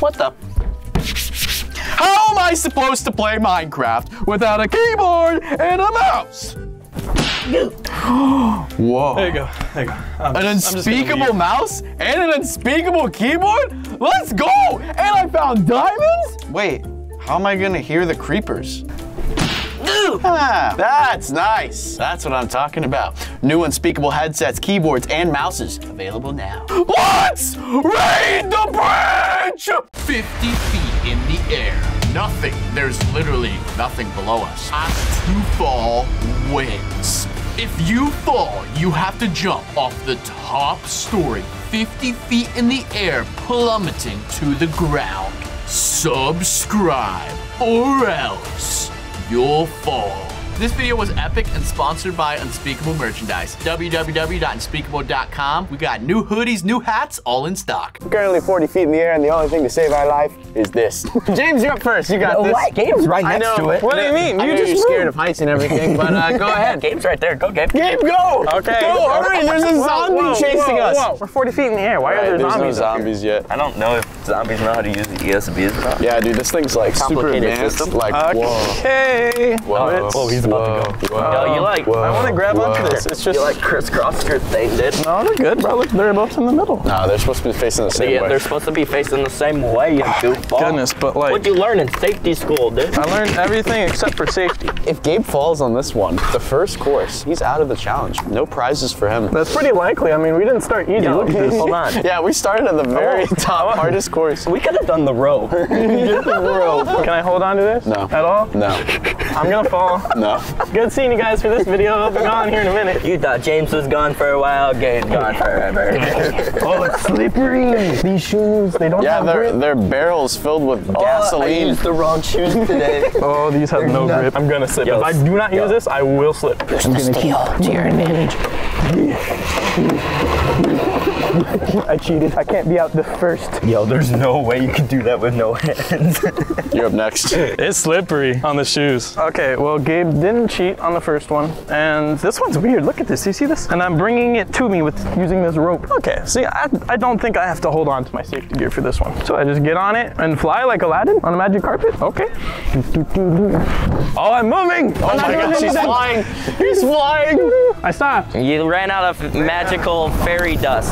What the? How am I supposed to play Minecraft without a keyboard and a mouse? Whoa. There you go. There you go. I'm An just- I'm just gonna unspeakable mouse and an unspeakable keyboard? Let's go! And I found diamonds? Wait, how am I gonna hear the creepers? Ah, that's nice. That's what I'm talking about. New unspeakable headsets, keyboards, and mouses available now. Let's raid the bridge! 50 feet in the air. Nothing. There's literally nothing below us. Has to fall wins. If you fall, you have to jump off the top story, 50 feet in the air, plummeting to the ground. Subscribe, or else you'll fall. This video was epic and sponsored by Unspeakable Merchandise. www.unspeakable.com. We got new hoodies, new hats, all in stock. Currently 40 feet in the air, and the only thing to save our life is this. James, you're up first. You got this. What? Game's right I next know. to it. What do you mean? I You know just you're scared scared of heights and everything, but uh, go ahead. Game's right there. Go, Gabe. Gabe, go! Okay. Go, hurry! There's a zombie chasing us. We're 40 feet in the air. Why are there there's zombies? no zombies yet. I don't know if zombies know how to use the ESBs or not. Yeah, dude, this thing's like super Complicated advanced. system. Like, whoa. Okay. Whoa. Oh, he's about to go. Whoa. No, you like- Whoa. I want to grab onto Whoa. this. It's just. You like crisscross your thing, dude. no, they're good, bro. Look, they're both in the middle. No, they're supposed to be facing the same Yeah, way. they're supposed to be facing the same way, you ah, goofball. Goodness, but like. What'd you learn in safety school, dude? I learned everything except for safety. If Gabe falls on this one, the first course, he's out of the challenge. No prizes for him. That's pretty likely. I mean, we didn't start easy. Look at this. Hold on. Yeah, we started at the very top, hardest course. We could have done the rope. the rope. Can I hold on to this? No. At all? No, I'm gonna fall. no. Good seeing you guys for this video. I'll be gone here in a minute. you thought James was gone for a while, Gabe's gone forever. Oh, it's slippery. These shoes, they don't Yeah, have they're, grip. they're barrels filled with Oh, I gasoline. used the wrong shoes today. Oh, these have no grip. I'm gonna slip. Yo, if I do not yo. use this, I will slip. I'm gonna Steal to your advantage. I cheated. I can't be out the first. Yo, there's no way you can do that with no hands. You're up next. It's slippery on the shoes. Okay, well, Gabe didn't cheat on the first one, and this one's weird. Look at this. You see this? And I'm bringing it to me with using this rope. Okay, see, I, I don't think I have to hold on to my safety gear for this one. So I just get on it and fly like Aladdin on a magic carpet. Okay. Oh, I'm moving. Oh my gosh, he's flying. He's flying. I stopped. you ran out of magical fairy dust.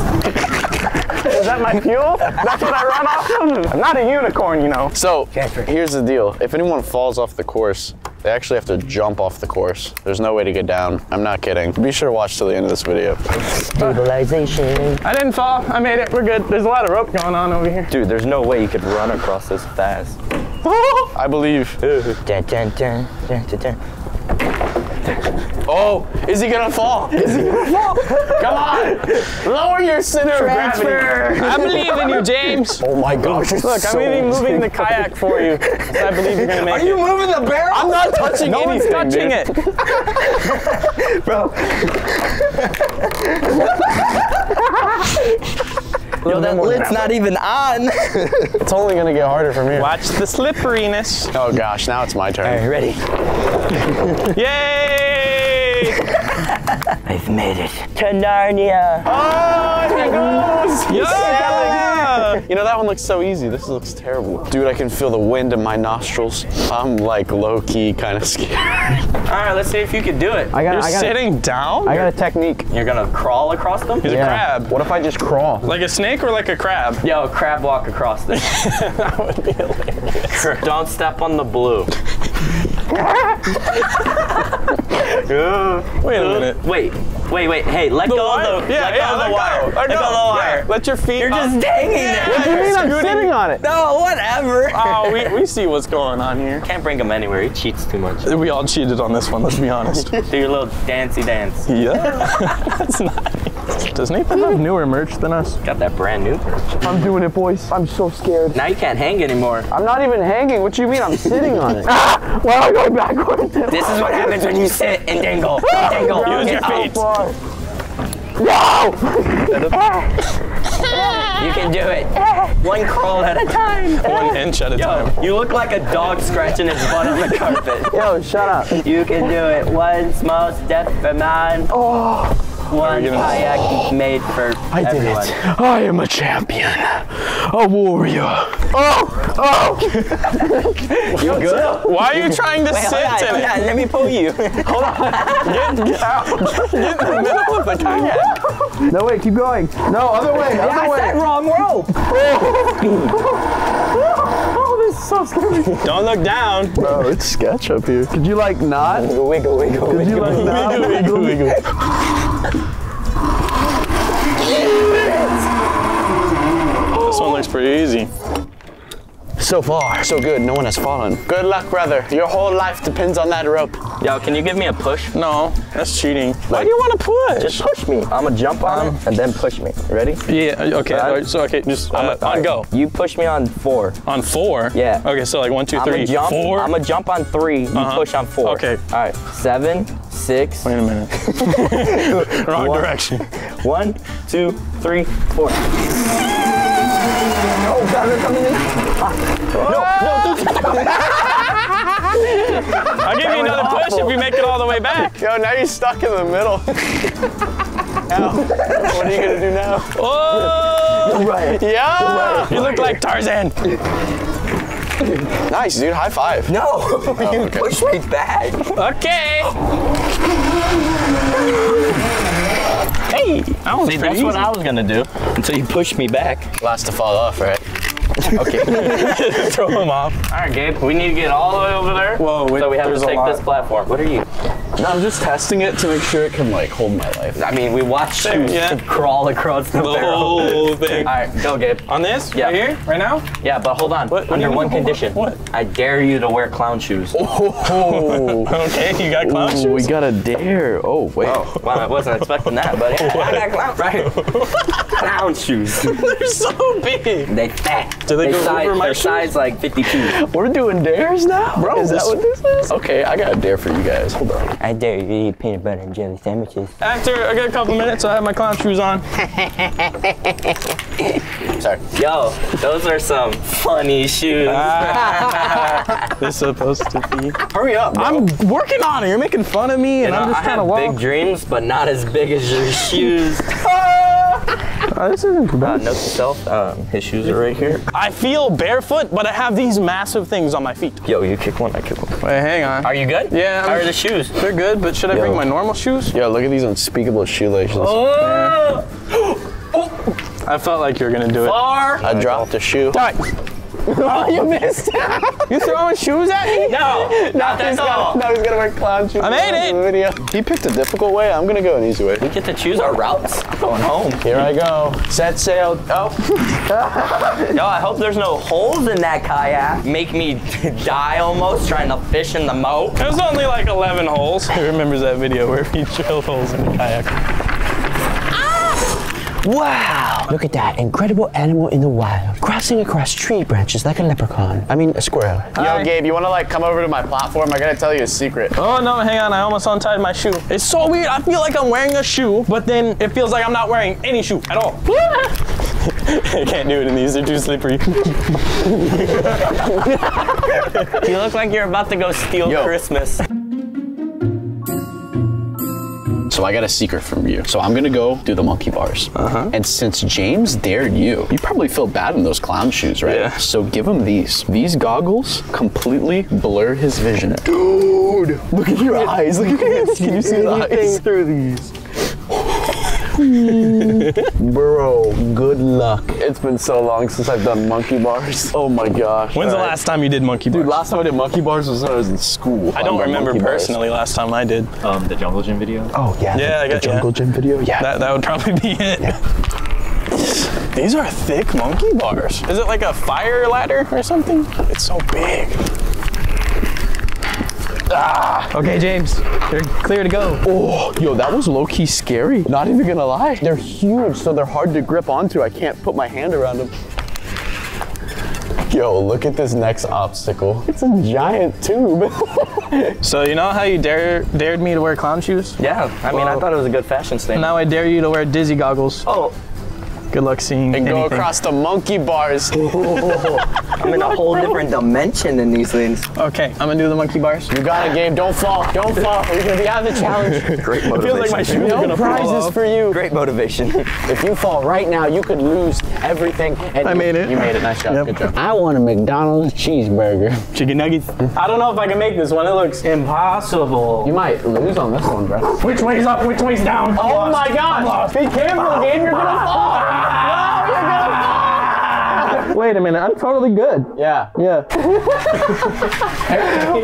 Is that my fuel? That's what I run off of. I'm not a unicorn, you know. So, here's the deal. If anyone falls off the course, they actually have to jump off the course. There's no way to get down. I'm not kidding. Be sure to watch till the end of this video. Stabilization. I didn't fall. I made it. We're good. There's a lot of rope going on over here. Dude, there's no way you could run across this fast. I believe. Dun, dun, dun, dun, dun, dun. Oh, is he gonna fall? Is he gonna fall? Come on! Lower your center of gravity. I believe in you, James. Oh my gosh. Look, I'm even moving the kayak for you. I believe you're gonna make Are it. you moving the barrel? I'm not touching no one's touching dude. it. Bro. Yo, that lid's not even on. It's only gonna get harder from here. Watch the slipperiness. Oh gosh, now it's my turn. ready? Yay! I've made it to Narnia. Oh, here goes! Yeah! You know, that one looks so easy. This looks terrible. Dude, I can feel the wind in my nostrils. I'm like low key kind of scared. All right, let's see if you can do it. I got, You're sitting down? I got a technique. You're gonna crawl across them? He's a crab. What if I just crawl? Like a snake or like a crab? Yo, crab walk across this. That would be hilarious. Don't step on the blue. Wait a minute. Wait, wait, wait. Hey, let go of the, Yeah, let yeah, go of the go. wire. Let Let go go. of the Yeah, wire. Let your feet You're up. just hanging there. What do you mean I'm sitting on it? No, whatever. Oh, we, we see what's going on here. Can't bring him anywhere. He cheats too much. We all cheated on this one, let's be honest. Do your little dancey dance. yeah, that's nice. Does Nathan have newer merch than us? Got that brand new. Merch. I'm doing it, boys. I'm so scared. Now you can't hang anymore. I'm not even hanging. What do you mean? I'm sitting on it. ah, Why am I going backwards? This is what happens when you sit and dangle. dangle. Use Get your feet. No! You can do it. One crawl at a time. One inch at a time. You look like a dog scratching his butt on the carpet. Yo, shut up. You can do it. One small step for man. One kayak made for I did it. I am a champion. A warrior. Oh, oh. You good? Why are you trying to Wait, sit hold on, in it? on, let me pull you. Hold on. Get, get out. Get in the middle of the kayak. No, wait, keep going. No, other way, other I way. said wrong rope. Oh. How does sense? Don't look down. Bro, it's sketch up here. Could you like not? Wiggle, wiggle, wiggle. Could you like not? Wiggle, wiggle, wiggle. So far, so good. No one has fallen. Good luck, brother. Your whole life depends on that rope. Yo, can you give me a push? No, that's cheating. Why do you want to push? Just push me. I'm gonna jump on it and then push me. Ready? yeah, okay. Alright. So, okay, just uh, I'ma- on go. You push me on four. On four? Yeah. Okay, so like one, two, I'ma jump. four. I'm gonna jump on three. You Uh-huh. push on four. Okay. All right. Seven, six. Wait a minute. Wrong One. direction. One, two, three, four. Oh God, they're coming in. I'll give you another push if you make it all the way back. Yo, now you're stuck in the middle. now, what are you gonna do now? Oh! Right. Yeah! You look like Tarzan. Nice, dude. High five. No, you okay. push me back. Okay. Hey, that was See, pretty that's what. I was gonna do until you pushed me back. Last to fall off, right? Okay. Throw him off. All right, Gabe. We need to get all the way over there. Whoa, wait, so we have to take this platform. What are you? No, I'm just testing it to make sure it can like hold my life. I mean, we watched you yeah. crawl across the, The barrel. whole thing. All right, go, Gabe. On this? Yeah. Right here? Right now? Yeah, but hold on. What- what Under you one condition. What? I dare you to wear clown shoes. Oh, Okay, you got clown Ooh, shoes? we got a dare. Oh, wait. Oh, wow, I wasn't expecting that, but yeah, I got clown, right. Clown shoes. They're so big. They fat. Do they go size, over my They're shoes? size like 52. We're doing dares now? Bro, is that what this is? Okay, I got a dare for you guys. Hold on. I dare you to eat peanut butter and jelly sandwiches. After I get a couple minutes, I have my clown shoes on. Sorry. Yo, those are some funny shoes. Ah. They're supposed to be. Hurry up, bro. I'm working on it. You're making fun of me, and know, I'm just I trying to have walk. big dreams, but not as big as your shoes. Ah. Oh, this isn't too Uh, bad. note to self, um, his shoes are right here. I feel barefoot, but I have these massive things on my feet. Yo, you kick one, I kick one. Wait, hang on. Are you good? Yeah, I'm- are the shoes? They're good, but should I bring my normal shoes? Yo, look at these unspeakable shoelaces. Oh! I felt like you were gonna do it. Far? I dropped a shoe. Die. oh, you missed. you throwing shoes at me? No, not that's all. Now he's gonna wear clown shoes. I made in it. the Video. He picked a difficult way. I'm gonna go an easy way. We get to choose our routes. I'm going home. Here I go. Set sail. Oh. Yo, I hope there's no holes in that kayak. Make me die almost trying to fish in the moat. There's only like 11 holes. Who remembers that video where he drilled holes in the kayak? Wow! Look at that incredible animal in the wild, crossing across tree branches like a leprechaun. I mean, a squirrel. Yo, Gabe, you wanna like come over to my platform? I gotta tell you a secret. Oh no, hang on, I almost untied my shoe. It's so weird. I feel like I'm wearing a shoe, but then it feels like I'm not wearing any shoe at all. I can't do it in these, they're too slippery. You look like you're about to go steal Yo. Christmas. So I got a secret from you. So I'm gonna go do the monkey bars. Uh-huh. And since James dared you, you probably feel bad in those clown shoes, right? Yeah. So give him these. These goggles completely blur his vision. Dude, look at your eyes. Look at his. Can you see his eyes? through these. Bro, good luck. It's been so long since I've done monkey bars. Oh my gosh. When's the All right. last time you did monkey bars? Dude, last time I did monkey bars was when I was in school. I don't done remember monkey bars. personally last time I did. Um, the Jungle Gym video. Oh, yeah. Yeah, I the, got- the Jungle yeah. Gym video? Yeah. That, that would probably be it. These are thick monkey bars. Is it like a fire ladder or something? It's so big. Ah. Okay, James, you're clear to go. Oh, yo, that was low key scary. Not even gonna lie. They're huge, so they're hard to grip onto. I can't put my hand around them. Yo, look at this next obstacle. It's a giant tube. So you know how you dare, dared me to wear clown shoes? Yeah, I mean, I thought it was a good fashion statement. Now I dare you to wear dizzy goggles. Oh, Good luck seeing and go anything. across the monkey bars. I'm in a whole different dimension in these things. Okay, I'm gonna do the monkey bars. You got it, Gabe. Don't fall. Don't fall. You're gonna be out of the challenge. Great I feel like my shoes are No gonna fall prizes off. for you. Great motivation. If you fall right now, you could lose everything. And I made it. You made it. Nice job. Yep. Good job. I want a McDonald's cheeseburger. Chicken nuggets. I don't know if I can make this one. It looks impossible. You might lose on this one, bro. Which way's up? Which way's down? Oh my gosh! Be careful, Gabe. You're gonna ah. fall. No, you're good. Wait a minute. I'm totally good. Yeah. Yeah.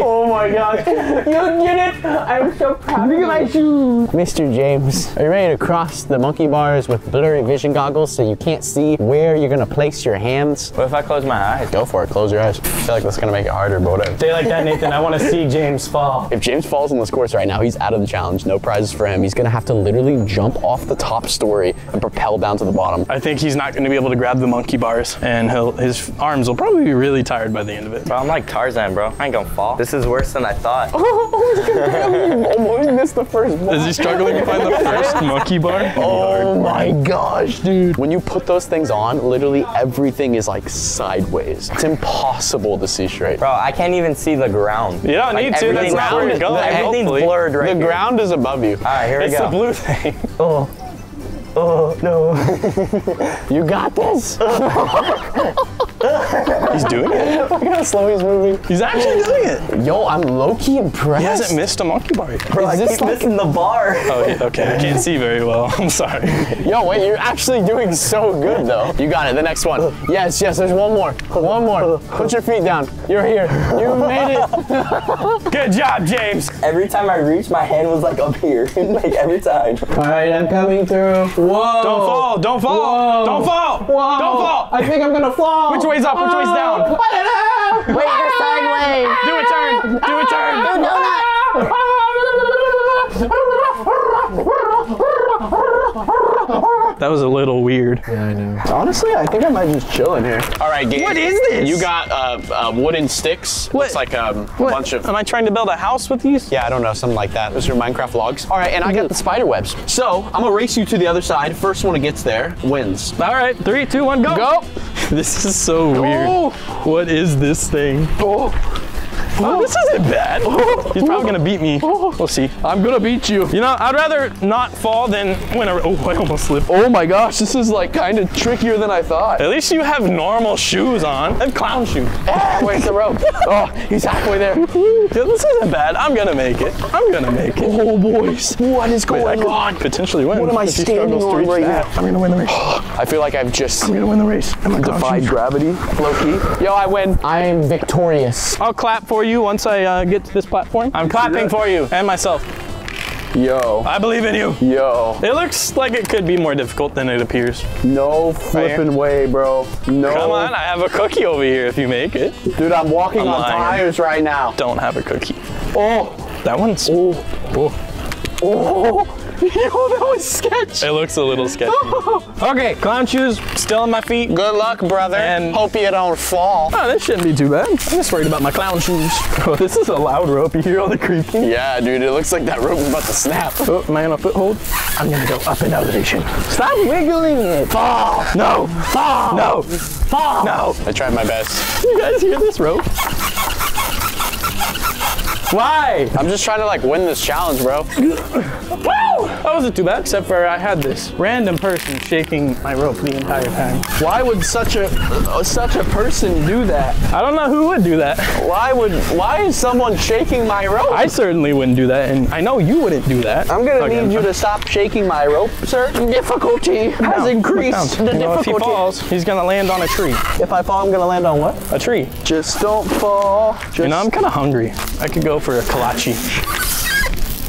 Oh my gosh! You did it! I'm so proud. Look at my shoes. Mr. James, are you ready to cross the monkey bars with blurry vision goggles so you can't see where you're gonna place your hands? What if I close my eyes? Go for it. Close your eyes. I feel like that's gonna make it harder, but whatever. Stay like that, Nathan. I want to see James fall. If James falls on this course right now, he's out of the challenge. No prizes for him. He's gonna have to literally jump off the top story and propel down to the bottom. I think he's not going to be able to grab the monkey bars, and he'll, his arms will probably be really tired by the end of it. Bro, I'm like Tarzan, bro. I ain't gonna fall. This is worse than I thought. Almost missed the first ball. Is he struggling to find the first monkey bar? Oh my gosh, dude. When you put those things on, literally everything is like sideways. It's impossible to see straight. Bro, I can't even see the ground. You don't need to. That's everything's not where to blurred. go. Everything's blurred right The here. ground is above you. All right, here we go. It's the blue thing. Oh. Oh, you got this. He's doing it. Look how slow he's moving. He's actually doing it. Yo, I'm low-key impressed. He hasn't missed a monkey bar yet. Bro, I Is this keep like- missing the bar. Oh, yeah, okay. I can't see very well. I'm sorry. Yo, wait, you're actually doing so good though. You got it. The next one. Yes, yes. There's one more. One more. Put your feet down. You're here. You made it. Good job, James. Every time I reached, my hand was like up here. like every time. All right, I'm coming through. Whoa. Don't fall. Don't fall. Whoa. Don't fall. Whoa. Don't fall. I think I'm gonna fall. Which way's up? Which way's down? I don't know. Wait, you're sideways. Do a turn. Do a turn. That was a little weird. Yeah, I know. Honestly, I think I might just chill in here. All right, Gabe. What is this? You got uh, uh, wooden sticks. What? It's like um, a bunch of. Am I trying to build a house with these? Yeah, I don't know, something like that. Those are Minecraft logs. All right, and I got the spider webs. So I'm gonna race you to the other side. First one that gets there wins. All right. Three, two, one, go. Go. This is so weird. Oh. What is this thing? Oh. Oh, this isn't bad. He's probably oh. gonna beat me. Oh. We'll see. I'm gonna beat you. You know, I'd rather not fall than win a. Oh, I almost slipped. Oh my gosh, this is like kind of trickier than I thought. At least you have normal shoes on. And clown shoes. Where's the rope? Oh, he's halfway there. Yeah, this isn't bad. I'm gonna make it. I'm gonna make it. Oh boys, what is Wait, I going could on? potentially win. What am I standing on right that. now? I'm gonna win the race. I feel like I've just I'm gonna win the race. I'm defied gravity, low key. Yo, I win. I am victorious. I'll clap for you once I uh, get to this platform. I'm clapping for you and myself. Yo, I believe in you. yo, It looks like it could be more difficult than it appears. no flipping way, bro. No. Come on, I have a cookie over here if you make it. dude, I'm walking I'm on lying. tires right now. Don't have a cookie. Oh, That one's. Oh. Oh. oh, yo, oh, that was sketch. It looks a little sketchy. okay, clown shoes still on my feet. Good luck, brother. And- hope you don't fall. Oh, this shouldn't be too bad. I'm just worried about my clown shoes. Oh, this is a loud rope. You hear all the creaking? Yeah, dude, it looks like that rope is about to snap. Oh, am I on a foothold? I'm gonna go up in elevation. Stop wiggling it. Fall. No. Fall. No. Fall. No. I tried my best. You guys hear this rope? Why? I'm just trying to like win this challenge, bro. Woo! That wasn't too bad, except for I had this random person shaking my rope the entire time. Why would such a uh, such a person do that? I don't know who would do that. Why would why is someone shaking my rope? I certainly wouldn't do that, and I know you wouldn't do that. I'm gonna Okay, need you to stop shaking my rope, sir. Difficulty has down, increased. The. You know, if he difficulty. falls, he's gonna land on a tree. If I fall, I'm gonna land on what? A tree. Just don't fall. Just You know, I'm kind of hungry. I could go for a kolache.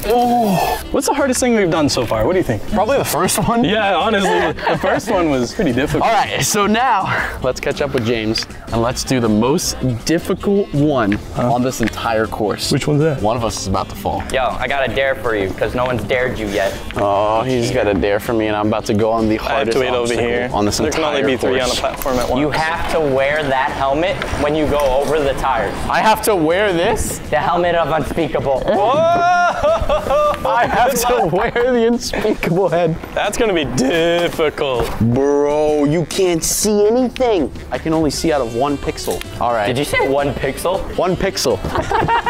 Oh. What's the hardest thing we've done so far? What do you think? probably the first one. Yeah, honestly, the first one was pretty difficult. All right, so now let's catch up with James and let's do the most difficult one on this entire course. Which one's that? One of us is about to fall. Yo, I got a dare for you because no one's dared you yet. Oh, he's got a dare for me, and I'm about to go on the hardest I have hardest to wait over here. on this there can only be three on a platform at once. You have to wear that helmet when you go over the tires. I have to wear this. The helmet of unspeakable. Whoa! I have to wear the unspeakable head. That's gonna be difficult. Bro, you can't see anything. I can only see out of one pixel. All right. Did you say one pixel? One pixel.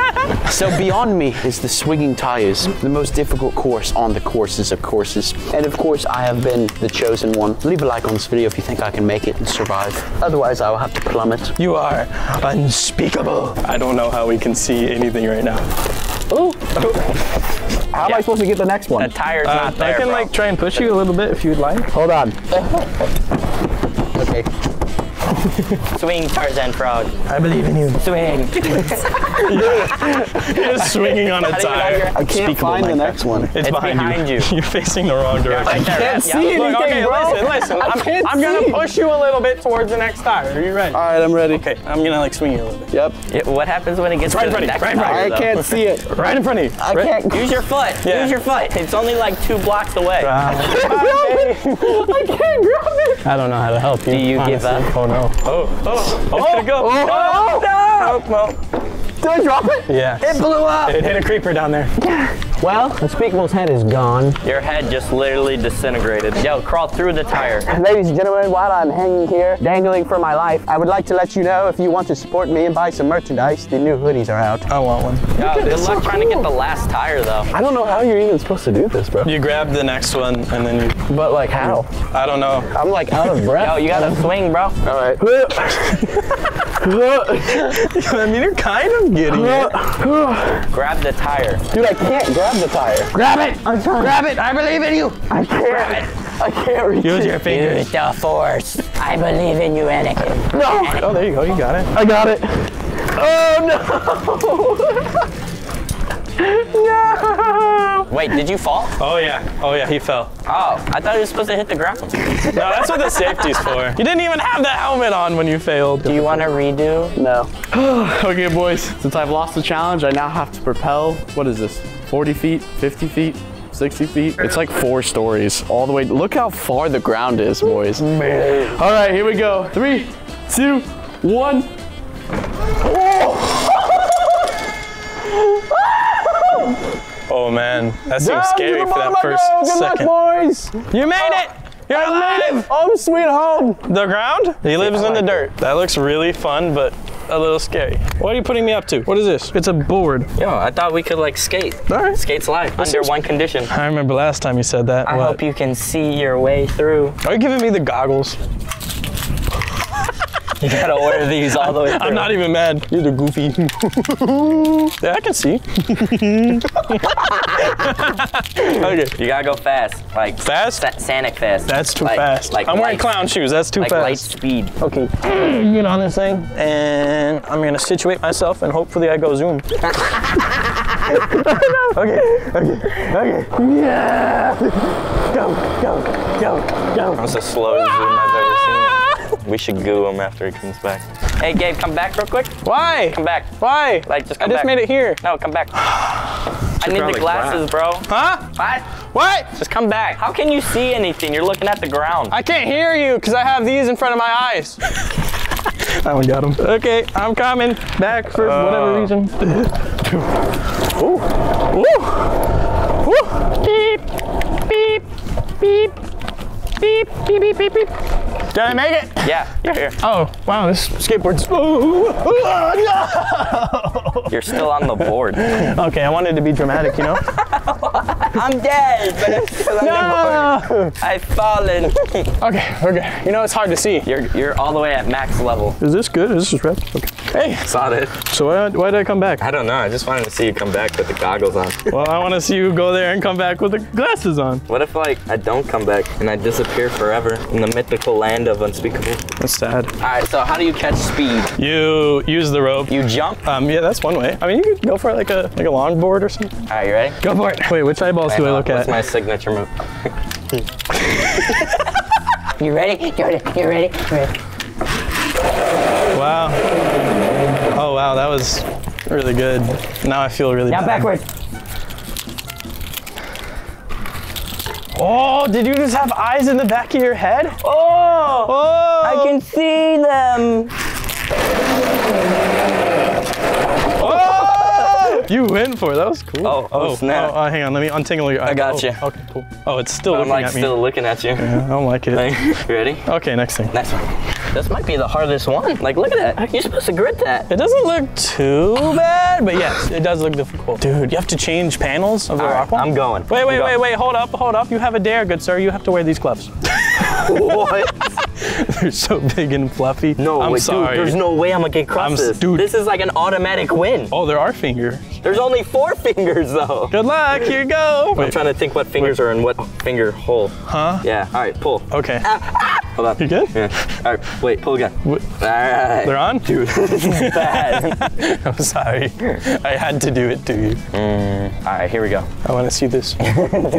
So beyond me is the swinging tires, the most difficult course on the courses of courses. And of course, I have been the chosen one. Leave a like on this video if you think I can make it and survive. Otherwise, I will have to plummet. You are unspeakable. I don't know how we can see anything right now. How am I supposed to get the next one? The tire's Uh, not there, I can bro. like try and push you a little bit if you'd like. Hold on. Okay. Swing Tarzan frog. I believe in you. Swing. You're swinging on a How do you know tire. I can't find the next one. It's, It's behind, behind you. You're facing the wrong direction. Right there, can't yeah. see Look, anything, okay, bro. listen, listen. I I'm, can't I'm gonna see. push you a little bit towards the next tire. Are you ready? All right, I'm ready. Okay, I'm gonna like swing you a little bit. Yep. Yeah, What happens when it gets Right to in the front of next you, right in front of tire, I can't see it. Right in front of you. I Right- can't. Use your foot. Yeah. Use your foot. It's only like two blocks away. I can't grab it. I don't know how to help you. Do you give up? Oh no. Oh, oh, oh, oh, it's gonna go. Oh, Oh, oh, oh. well, Did I drop it? yeah. It blew up. It hit a creeper down there. Yeah. Well, the Unspeakable's head is gone. Your head just literally disintegrated. Yo, crawl through the tire. Ladies and gentlemen, while I'm hanging here, dangling for my life, I would like to let you know if you want to support me and buy some merchandise, the new hoodies are out. I want one. Yo, good luck trying to get the last tire though. I don't know how you're even supposed to do this, bro. You grab the next one and then you. But like how? I don't know. I'm like out of breath. Yo, you gotta swing, bro. All right. I mean, you're kind of getting it. Grab the tire. Dude, I can't grab the tire. Grab it! Grab it! I believe in you! I can't. I can't reach Use it. your fingers. Use the force. I believe in you, Anakin. No! Oh, there you go. You got it. I got it. Oh, Wait, did you fall? Oh yeah. Oh yeah. He fell. Oh, I thought you were supposed to hit the ground. No, that's what the safety's for. You didn't even have the helmet on when you failed. Do you want to redo? No. okay, boys. Since I've lost the challenge, I now have to propel. What is this? 40 feet? 50 feet? 60 feet? It's like four stories all the way. Look how far the ground is, boys. Man. All right, here we go. Three, two, one. Oh Oh, man, that seems Down scary for that first go. Good second. luck, boys. You made it. Oh. You're alive. Home sweet home. The ground? He lives in the dirt. That looks really fun, but a little scary. What are you putting me up to? What is this? It's a board. Yo, I thought we could like skate. All right. Skate's life under one condition. I remember last time you said that. I What? hope you can see your way through. Are you giving me the goggles? You gotta wear these all the way through. I'm not even mad. You're the goofy. yeah, I can see. okay. You gotta go fast, like Fast? Sa- Sonic fast. That's too Like- fast. Like I'm wearing clown shoes. That's too fast. Like light fast. speed. Okay. Get on this thing, and I'm gonna situate myself, and hopefully I go zoom. okay. Okay. Okay. Yeah. Go. Go. Go. Go. That was the slowest zoom I've ever seen. We should goo him after he comes back. Hey, Gabe, come back real quick. Why? Come back. Why? Like, just I just back. made it here. No, come back. I need the probably glasses, bro. Huh? What? What? Just come back. How can you see anything? You're looking at the ground. I can't hear you because I have these in front of my eyes. that one got him. Okay, I'm coming back for whatever uh. reason. Ooh. Ooh. Ooh. Beep. Beep. Beep. Beep. Beep. Beep. Beep. Beep. Did I make it? Yeah, you're here. Oh, wow, this skateboard's. Ooh. Oh, You're still on the board. Okay, I wanted to be dramatic, you know? I'm dead, but I'm still on the no. board. I've fallen. Okay, okay. You know, it's hard to see. you're you're all the way at max level. Is this good? Is this red? Okay. Hey, Saw it. so why, why did I come back? I don't know. I just wanted to see you come back with the goggles on. Well, I want to see you go there and come back with the glasses on. What if like I don't come back and I disappear forever in the mythical land of unspeakable? That's sad. All right, so how do you catch speed? You use the rope. You jump. Um, yeah, that's one way. I mean, you could go for like a like a longboard or something. All right, you ready? Go for it. Wait, which eyeballs do I look What's at? my signature move? You ready? You ready? You ready? You ready? Wow. Oh wow, that was really good. Now I feel really Now bad. backwards. Oh, did you just have eyes in the back of your head? Oh, Oh, I can see them. Oh! You went for it. That was cool. Oh, oh, snap. Oh, uh, hang on. Let me untangle your. I got oh, you. Okay, cool. Oh, it's still I'm looking like at me. still looking at you. Yeah, I don't like it. You ready? Okay, next thing. Next one. This might be the hardest one. Like, look at that. You're supposed to grit that. It doesn't look too bad, but yes, it does look difficult. Dude, you have to change panels of the All right, rock one? I'm going. Wait, wait, I'm wait, going. wait. Hold up, hold up. You have a dare, good sir. You have to wear these gloves. What? They're so big and fluffy. No, I'm wait, sorry. dude. There's no way I'm gonna get across I'm- this. dude. This is like an automatic win. Oh, there are fingers. There's only four fingers though. Good luck. Here you go. I'm trying to think what fingers are in what finger hole. Huh? Yeah. All right, pull. Okay. Ah, ah! Hold on. You good? Yeah. All right. Wait. Pull again. What- All right. They're on? Dude, this is bad. I'm sorry. I had to do it to you. Mm, all right. Here we go. I want to see this. Dude,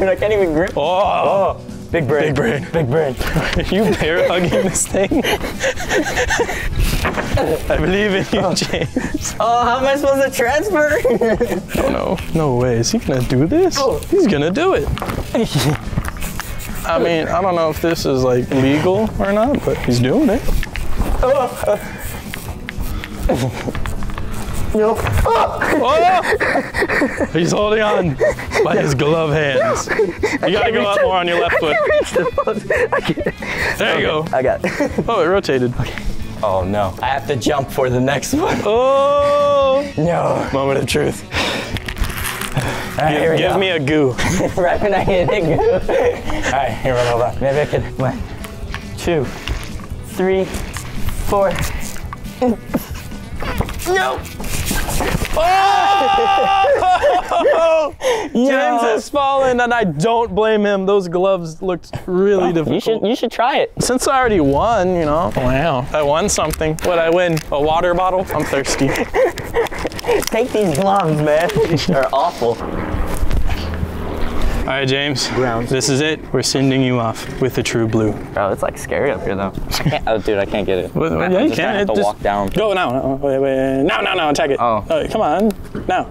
I can't even grip. Oh, oh Big brain. big brain. Big brain. Are you bear hugging this thing? I believe in you, oh. James. Oh, how am I supposed to transfer? Oh no, no way. Is he gonna do this? Oh. He's gonna do it. I mean, I don't know if this is like legal or not, but he's doing it. Oh! He's holding on by his glove hands. You gotta go up more on your left foot. There you go. I got. It. Oh, it rotated. Okay. Oh no. I have to jump for the next one. Oh! No. Moment of truth. All right, here we Give go. me a goo. right when I hit a goo. All right, here we go. Maybe I could. One, two, three, four. Oh! No. James has fallen, and I don't blame him. Those gloves looked really difficult. You should. You should try it. Since I already won, you know. Wow. I won something. What I win? A water bottle? I'm thirsty. Take these gloves, man. They're awful. All right, James. This is it. We're sending you off with the true blue. Bro, it's like scary up here though. I can't. Oh, dude, I can't get it. Well, yeah, you just can. gonna have to just- walk down. Go now. no, Wait, wait. Now, now, now. Attack it. Oh. oh. come on. Now.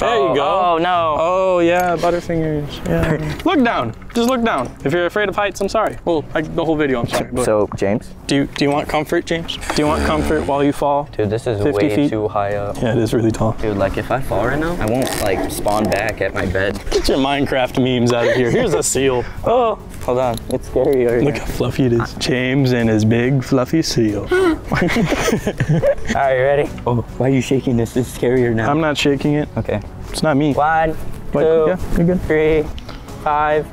There you oh, go. Oh no. Oh yeah, butterfingers. Yeah. look down. Just look down. If you're afraid of heights, I'm sorry. Well, like the whole video, I'm sorry. But So, James, do you do you want comfort, James? Do you want comfort while you fall? dude, this is 50 way feet? too high up. Yeah, it is really tall. Dude, like if I fall right now, I won't like spawn back at my bed. Get your Minecraft memes out of here. Here's a seal. Oh, hold on. It's scary. Right Look how fluffy it is. James and his big fluffy seal. All right, you ready? Oh, why are you shaking this? It's scarier now. I'm not shaking it. okay. It's not me. One, What? two, Yeah, you're good. three, five,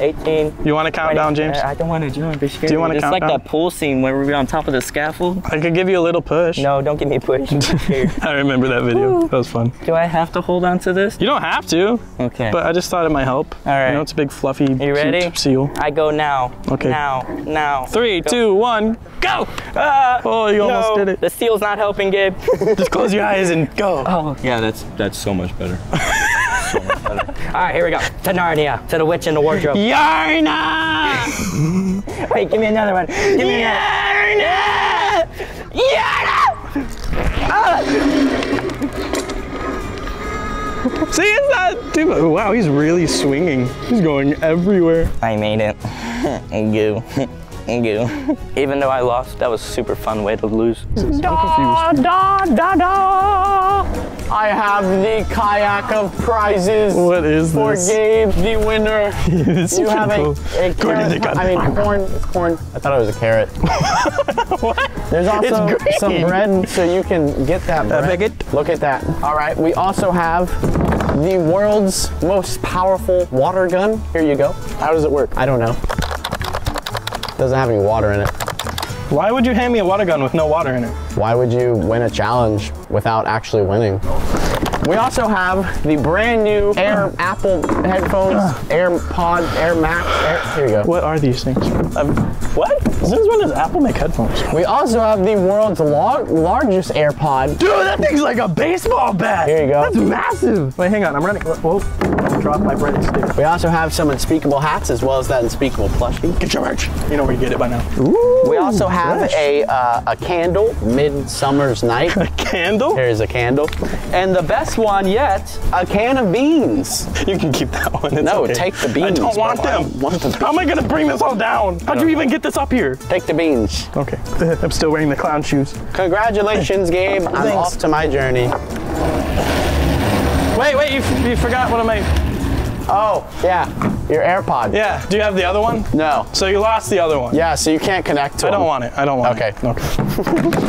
18. You want to count down, James? I don't want to do it. Be scary. Do you wanna It's count like down? that pool scene where we were on top of the scaffold. I could give you a little push. No, don't give me a push. I remember that video. That was fun. do I have to hold on to this? You don't have to, Okay. but I just thought it might help. All right. You know, it's a big fluffy you ready? seal. I go now. Okay. Now. Now. Three, two, one, go! Ah, Oh, you almost did it. The seal's not helping, Gabe. Just close your eyes and go. oh. Yeah, that's that's so much better. so much better. All right, here we go. To Narnia. To the witch in the wardrobe. Yarna! Wait, give me another one. Give me Yarna! Ah! See, it's not too much. Wow, he's really swinging. He's going everywhere. I made it. Goo. Goo. Even though I lost, that was a super fun way to lose. Da, da, da, da. I have the kayak of prizes What is for this? Gabe, the winner. It's You have a, cool. a carrot. I mean, corn. It's corn. I thought it was a carrot. what? There's also green. some bread, so you can get that bread. baguette. Look at that. All right, we also have the world's most powerful water gun. Here you go. How does it work? I don't know. Doesn't have any water in it. Why would you hand me a water gun with no water in it? Why would you win a challenge without actually winning? We also have the brand new Air Apple headphones, AirPod, Air Max. Air, here you go. What are these things? Um, what? Since when does Apple make headphones? We also have the world's lar- largest AirPod. Dude, that thing's like a baseball bat. Here you go. That's massive. Wait, hang on. I'm running. Whoa. Drop my breaded stick. We also have some unspeakable hats as well as that unspeakable plushie. Get your merch. You know where you get it by now. Ooh, We also have a uh, a candle, Midsummer's Night. A candle? Here's a candle. And the best one yet, a can of beans. You can keep that one. It's No, okay. take the beans. I don't want bro. I them. don't want the How am I gonna bring this all down? How'd you even get this up here? Take the beans. Okay. I'm still wearing the clown shoes. Congratulations, Gabe. I'm Thanks. off to my journey. wait, wait, you, you forgot one of my. Oh, yeah. Your AirPod. Yeah. Do you have the other one? No. So you lost the other one. Yeah, so you can't connect to it. I don't want it. I don't want Okay. it. Okay.